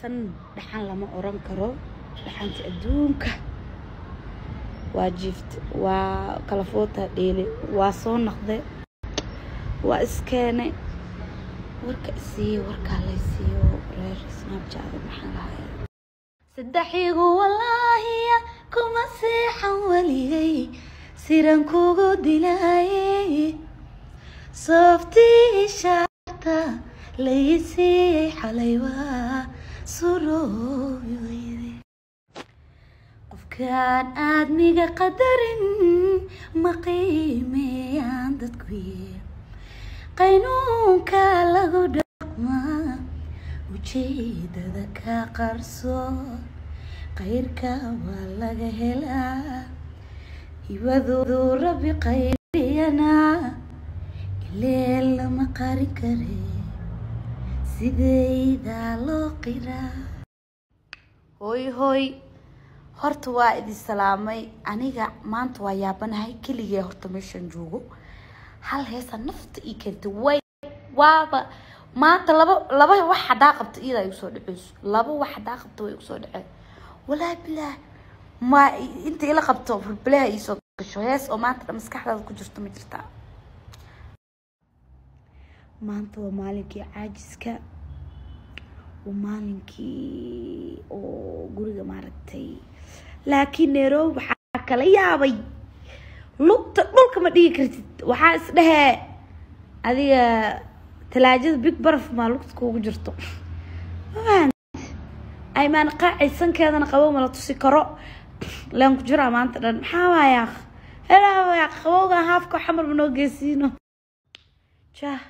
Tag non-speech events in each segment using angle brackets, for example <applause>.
tan dhaxan lama oran karo. Dhaxanta adduunka. Waa jiifta waa kala foota dheele waa soo naqde waa iskeenay warka isiiyo warkaa laysiiyo reer snabjada maxaan lahayaa saddexigu walaahiya kuma seexan weligay siran kugu dilaayay sooftii shaarta laysiiyey xalay surooyoyde qofkaan aadmiga qadarin ma qiimeeyaan dadkuye qaynuunka lagu dhaqmaa ujeedada ka qarso. Qayrka waa laga helaa hibadoodu rabi qayriyana. Ileel lama qarin kare sideydaa loo qiraa hooy hooy. Horta waa idin salaamay. Aniga maanta waa yaabanahay keligee horta meeshaan joogo. Hal heesa nafta ii keentay. Way waaba. Maanta laba laba wax hadaa qabta iyadaa igu soo dhaceyso laba wax hadaa qabta way igu soo dhaceen. Walaa bilaah ma inta ila qabto fulbilaha iisoo gasho. Hees oo maanta maskaxdaada ku jirto ma jirtaa? Maanta waa maalinkii caajiska waa maalinkii oo guriga maaragtay. Laakiin nairobi waxaa kala yaabay lugta dhulka ma dhigi kartid waxaa is dhehee adiga talaajada big baraf maa lugta kuugu jirto. Aymaan qaacay sankeedana qabo mala tusi karo? Leen ku jiraa maanta dhan. Maxaa waayaa helaayaa qabowgan haafka xamar manoo geesiino? Jah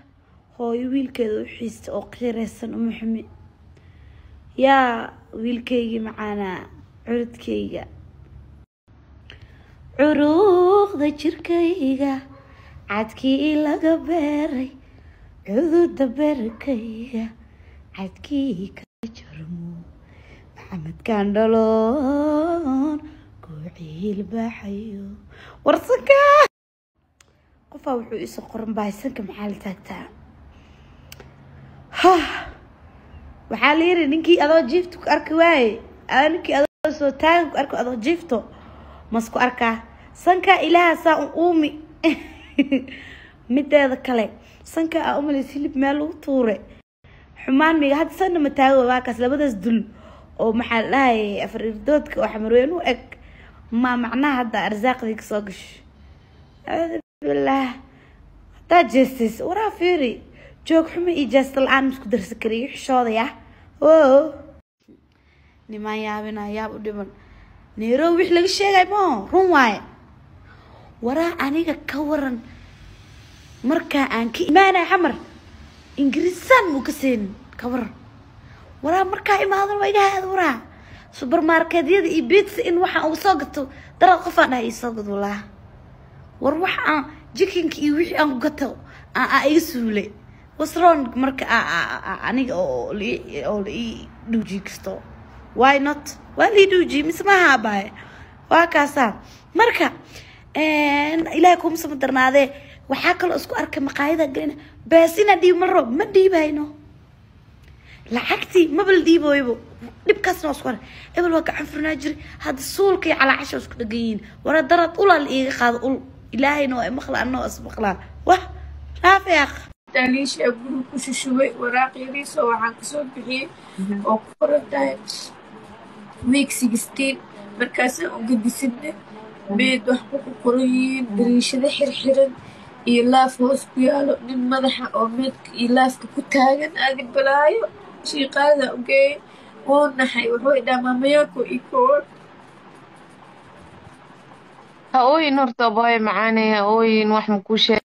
hooyo wiilkeeda u xiista oo qiireysan uma xumi yaa wiilkaygii macaanaa curudkayga curuuqda jirkayga cadkii laga beeray cududa beerkayga cadkii kala jarmo maxamedkaan dhaloon baxayo warsanka. Qofaa wuxuu iso qoran baaysanka maxaa la taagtaa waxaa la yiri ninkii adoo jiifto ku arki waaye ninkii adoo soo taagan ku arko adoo jiifto masku arkaa sankaa ilaaha saa un uumi. <laughs> Mideeda kale sankaa aa umalaysa hilib meel lagu tuure. Xumaan miga hadda sanna ma taago waakaas labadaas dul. Oo maxaa la afar irdoodka oo xamarweyn u eg. Ma macnaha hadda arsaaqdii ka soo gasho? Acuudu haddaa jeestays waraa fiiri joog xumo iyo jeesta la'aan isku darsa kariyo xishoodaya o nimaan yaabina yaab u dhiman. Nairobi wix laga sheegay mo? Run waaye. Waraa aniga ka waran. Markaa aan ka imaanay xamar ingiriisaan muu ka seenin ka waran. Waraa markaa imaadan waa ilahay ad waraa subermarketyada iyo bitsa in waxaan uga soo gato daraad qofaan dhaha gad walaa war waxa aan jikinka iyo wixii aan ku gato aa iga suule wasron marka aniga oo la ii dhuujiy kasto why not? Waa lii dhuujiy mise maaha abaaye waa kaasaa marka ilaahay kuma sama darnaadee waxaa kaloo isku arkay maqaayada gelina baasina dhiib ma roob ma dhiibayno lacagtii maba la dhiibooyabo dhibkaasna isku arkay ebel waa gacan furnaa jiri hadda suulka iyo calaacasha isku dhagan yihiin wara darad ulaa la iiga qaado ul ilaahayna waa imaqla anoo ismaqlaa wah raafiaq taaliisha guri ku shushubay waraaq yariisoo waxaan ka soo bixiyey oo ku qoran tahay week sixteen markaasaan u gedisidna beed waxba ku qoran yihiin dariishado xirxiran iyo laaf hoos ku yaalo. Nin madaxa oo meedka iyo laafka ku taagan aadi balaayo. Shiiqaada ugeey wuu naxay wuxuu idhaa maamayaako iyo koor ha ooyin horta abaayo macaanay ha ooyin wax makuu sheeg